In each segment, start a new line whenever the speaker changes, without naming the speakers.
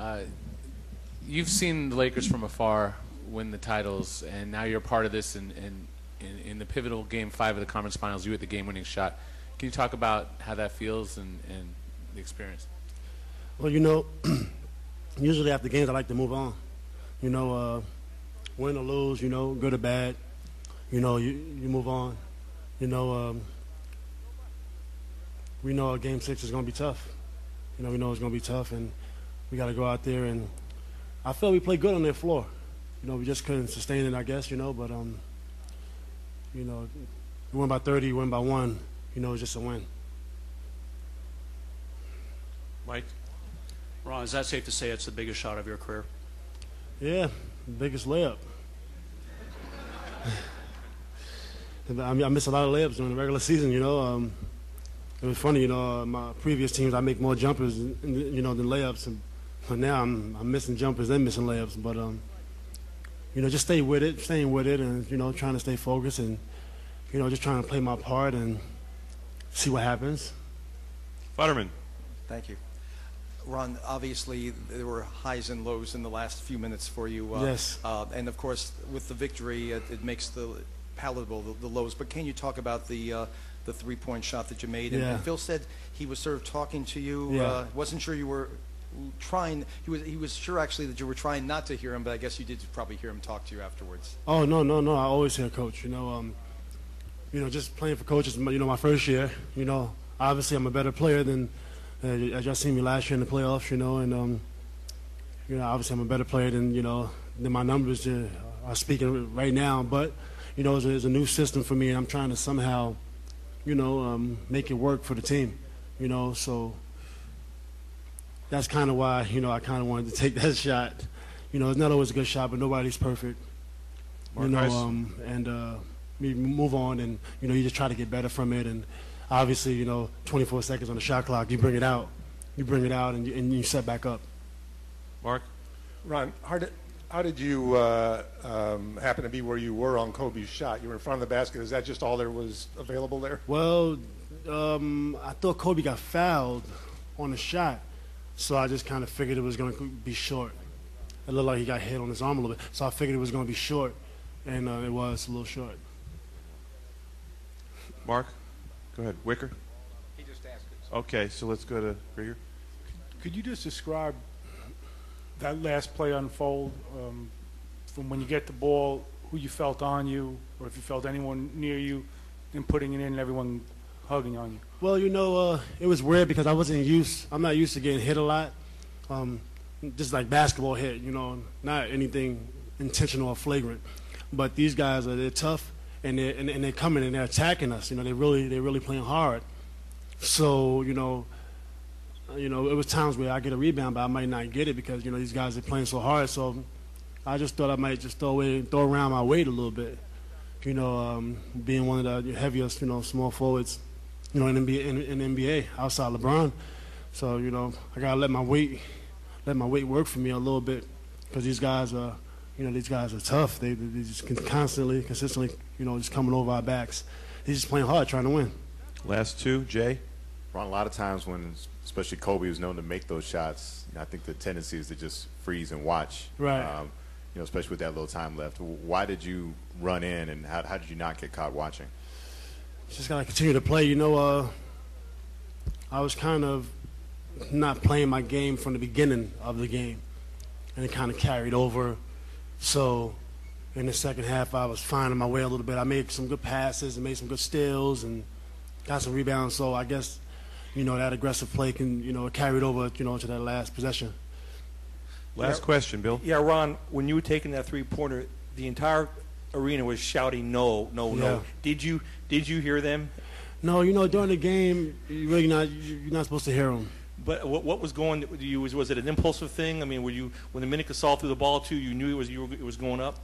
Uh, you've seen the Lakers from afar win the titles, and now you're part of this. And in, in, in, the pivotal game five of the conference finals, you hit the game-winning shot. Can you talk about how that feels and, and the experience?
Well, you know, usually after games, I like to move on. You know, uh, win or lose, you know, good or bad, you know, you, you move on. You know, um, we know game six is going to be tough. You know, we know it's going to be tough, and we got to go out there. And I feel we played good on their floor. You know, we just couldn't sustain it, I guess. You know, but um, you know, we won by 30, we won by one. You know, it's just a win.
Mike,
Ron, is that safe to say it's the biggest shot of your career?
Yeah, biggest layup. I mean, I missed a lot of layups during the regular season. You know, um, it was funny. You know, uh, my previous teams I make more jumpers, you know, than layups, and but now I'm I'm missing jumpers and missing layups. But um, you know, just stay with it, staying with it, and you know, trying to stay focused, and you know, just trying to play my part and see what happens.
Futterman.
Thank you. Ron, obviously there were highs and lows in the last few minutes for you. Uh,
yes.
Uh, and of course, with the victory, it, it makes the palatable the, the, lows. But can you talk about the uh, the three-point shot that you made? And,
yeah.
and, Phil said he was sort of talking to you.
Yeah.
Uh, wasn't sure you were trying. He was he was sure actually that you were trying not to hear him, but I guess you did probably hear him talk to you afterwards.
Oh no no no! I always hear coach. You know, um, you know, just playing for coaches. You know, my first year. You know, obviously I'm a better player than uh, as y'all seen me last year in the playoffs, you know, and um, you know, obviously I'm a better player than you know than my numbers uh, are speaking right now. But you know, it's a, it's a, new system for me, and I'm trying to somehow, you know, um, make it work for the team. You know, so that's kind of why you know I kind of wanted to take that shot. You know, it's not always a good shot, but nobody's perfect.
Mark
you know,
Rice.
um, and uh, we move on, and you know, you just try to get better from it, and obviously, you know, 24 seconds on the shot clock, you bring it out, you bring it out, and you, and you set back up.
Mark?
Ron, how did, how did you uh, um, happen to be where you were on Kobe's shot? You were in front of the basket. Is that just all there was available there?
Well, um, I thought Kobe got fouled on the shot, so I just kind of figured it was going to be short. It looked like he got hit on his arm a little bit, so I figured it was going to be short, and uh, it was a little short.
Mark? Go ahead. Wicker?
He just asked it.
Okay, so let's go to Grieger.
Could you just describe that last play unfold um, from when you get the ball, who you felt on you, or if you felt anyone near you, and putting it in and everyone hugging on you?
Well, you know, uh, it was weird because I wasn't used. I'm not used to getting hit a lot. Um, just like basketball hit, you know, not anything intentional or flagrant. But these guys are they're tough and they're, and, and they're coming and they're attacking us. You know, they really they're really playing hard. So you know, you know, it was times where I get a rebound, but I might not get it because you know these guys are playing so hard. So I just thought I might just throw away, throw around my weight a little bit. You know, um, being one of the heaviest, you know, small forwards, you know, in NBA, in, in NBA outside LeBron. So you know, I gotta let my weight, let my weight work for me a little bit because these guys are, you know, these guys are tough. They, they just constantly, consistently, you know, just coming over our backs. He's just playing hard, trying to win.
Last two, Jay.
Ron, a lot of times when, especially Kobe was known to make those shots, you know, I think the tendency is to just freeze and watch.
Right.
Um, you know, especially with that little time left. Why did you run in, and how, how did you not get caught watching?
Just gotta continue to play. You know, uh, I was kind of not playing my game from the beginning of the game, and it kind of carried over. So, in the second half, I was finding my way a little bit. I made some good passes and made some good steals and got some rebounds. So I guess, you know, that aggressive play can, you know, it carried over, you know, to that last possession.
Last question, Bill.
Yeah, Ron, when you were taking that three-pointer, the entire arena was shouting no, no,
Yeah.
no. Did you did you hear them?
No, you know, during the game, you really not you're not supposed to hear them.
But what, what was going? You was was it an impulsive thing? I mean, were you when the minute saw through the ball too? You knew it was you were, it was going up.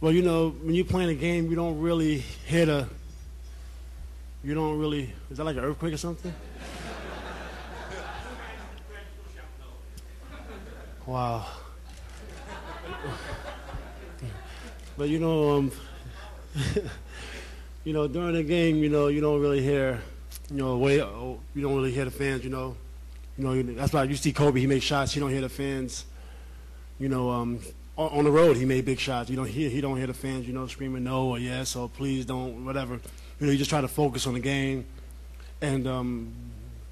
Well, you know, when you're playing a game, you don't really hit a. You don't really. Is that like an earthquake or something? Wow. But you know, um, you know, during the game, you know, you don't really hear, you know, way, you don't really hear the fans, you know, you You know, that's why you see Kobe. He makes shots. He don't hear the fans. You know, um, on, on the road he made big shots. You don't hear he don't hear the fans. You know, screaming no or yes or please don't whatever. You know, you just try to focus on the game. And um,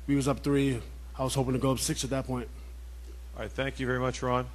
we was up three. I was hoping to go up six at that point.
All right, thank you very much, Ron.